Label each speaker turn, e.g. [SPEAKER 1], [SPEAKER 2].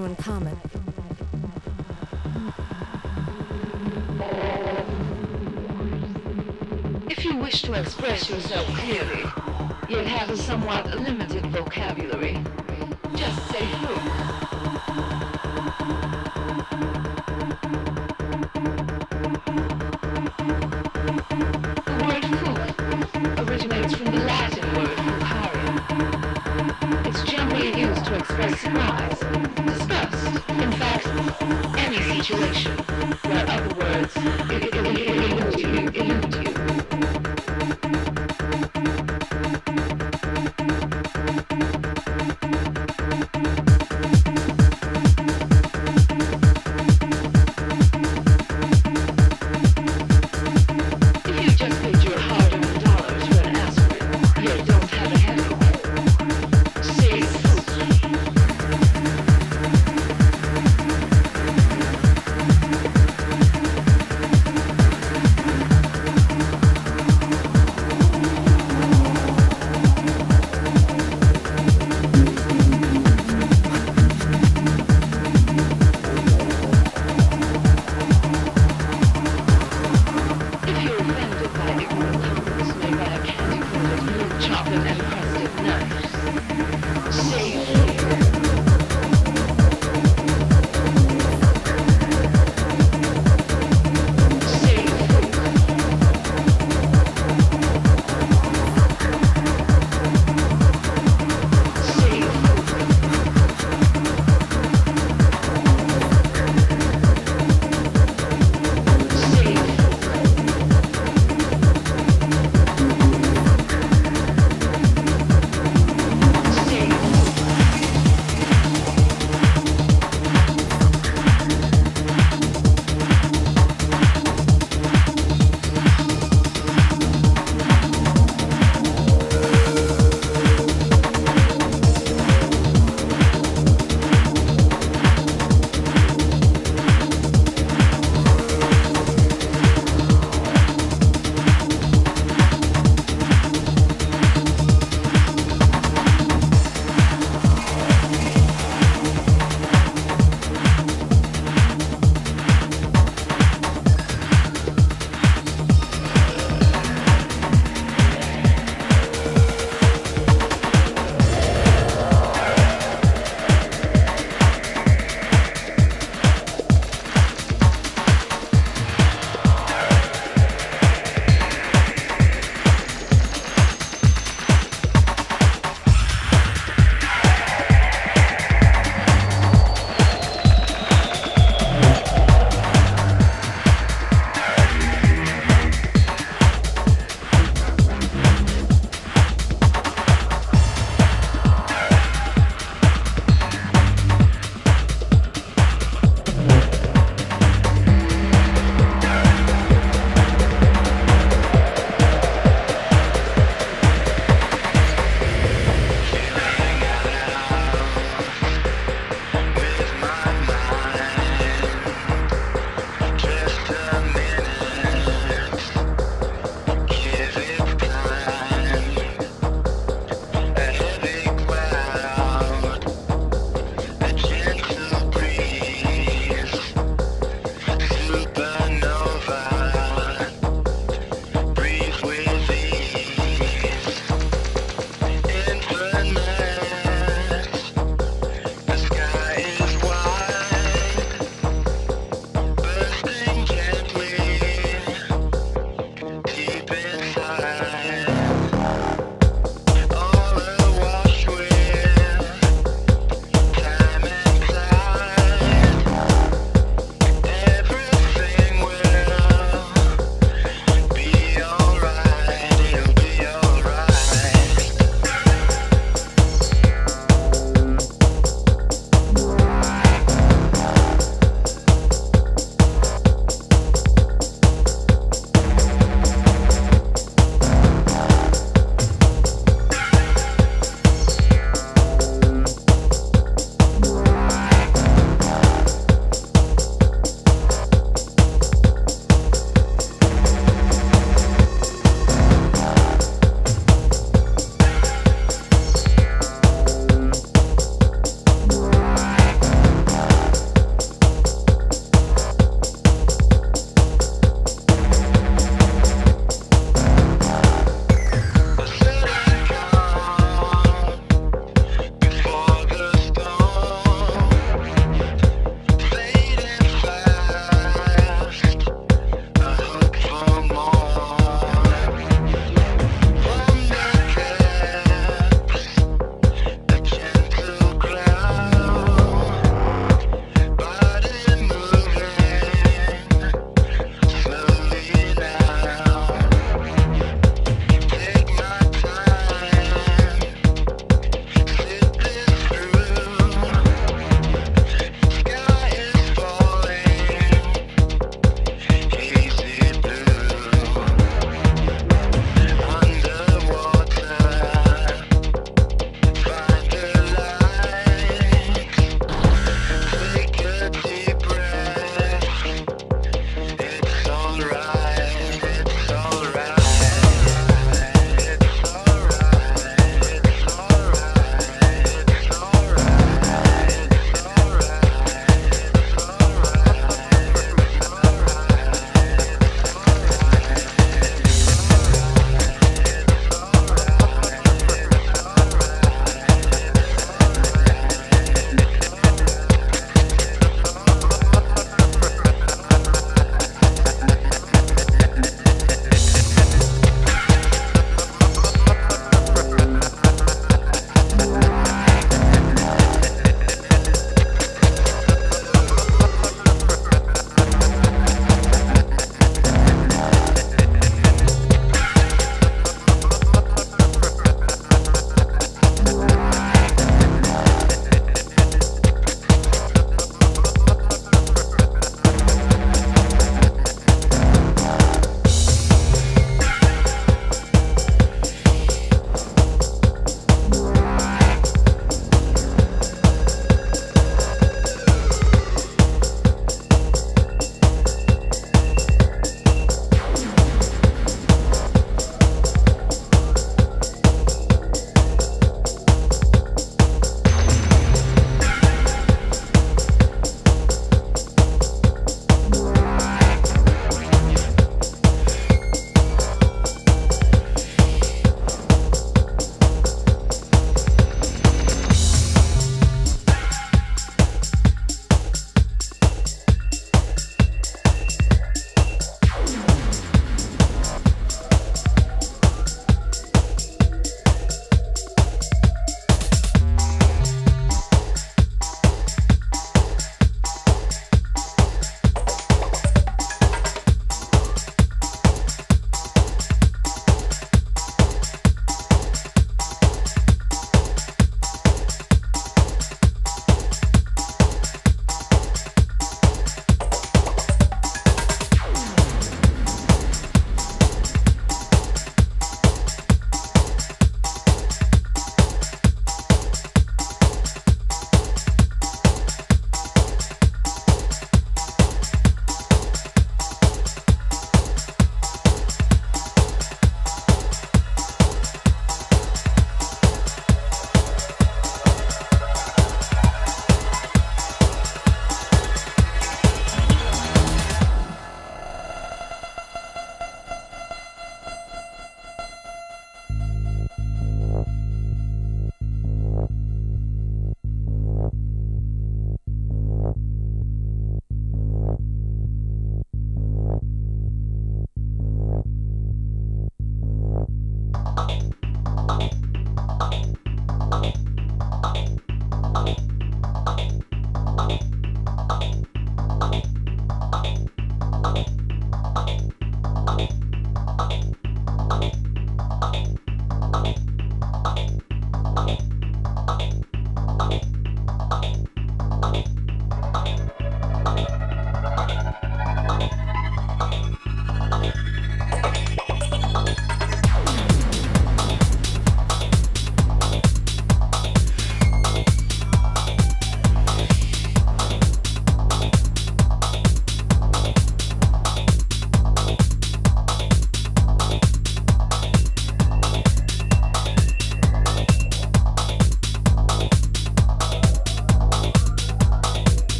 [SPEAKER 1] in common.
[SPEAKER 2] If you wish to express yourself clearly, you'll have a somewhat limited vocabulary.